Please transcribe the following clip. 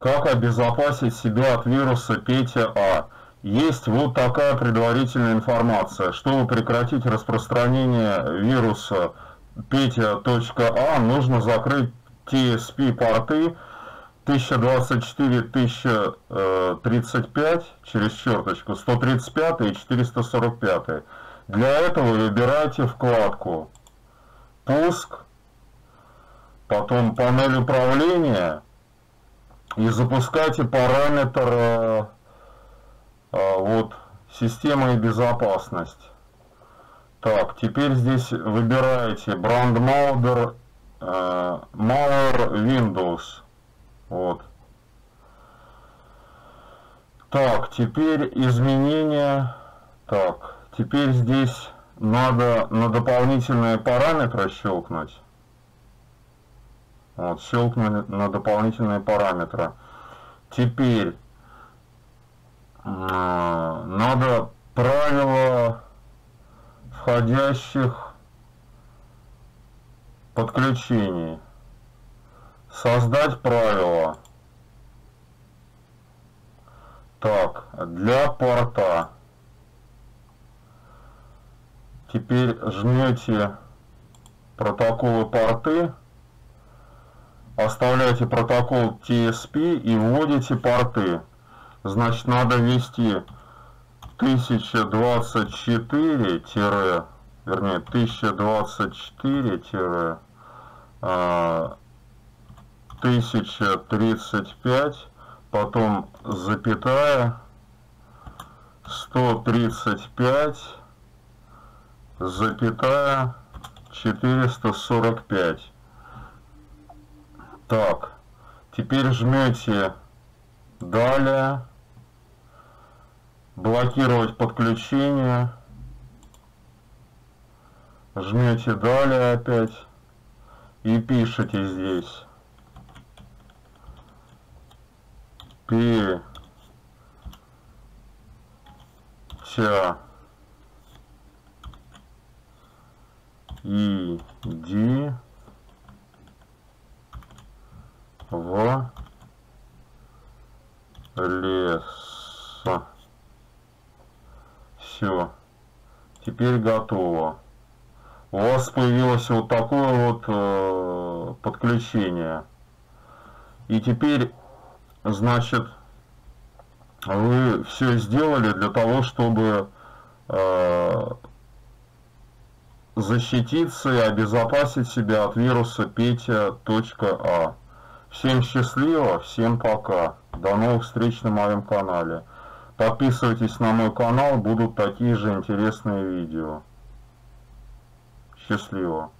Как обезопасить себя от вируса Петя А? Есть вот такая предварительная информация. Чтобы прекратить распространение вируса Петя.А, нужно закрыть TSP-порты 1024-1035 через черточку, 135 и 445. Для этого выбирайте вкладку «Пуск», потом панель управления и запускайте параметр э, э, вот система и безопасность. Так, теперь здесь выбираете Brand э, Malware Windows. Вот. Так, теперь изменения. Так, теперь здесь надо на дополнительные параметры щелкнуть. Вот, щелкнули на дополнительные параметры. Теперь э, надо правила входящих подключений. Создать правила. Так, для порта. Теперь жмете протоколы порты оставляете протокол TSP и вводите порты. Значит, надо ввести 1024 вернее 1024 1035 потом запятая 135 запятая 445 так, теперь жмете «Далее», «Блокировать подключение», жмете «Далее» опять. И пишите здесь. Петя иди в лес. Все. Теперь готово. У вас появилось вот такое вот э, подключение. И теперь, значит, вы все сделали для того, чтобы э, защититься и обезопасить себя от вируса Петя.а. Всем счастливо, всем пока. До новых встреч на моем канале. Подписывайтесь на мой канал, будут такие же интересные видео. Счастливо.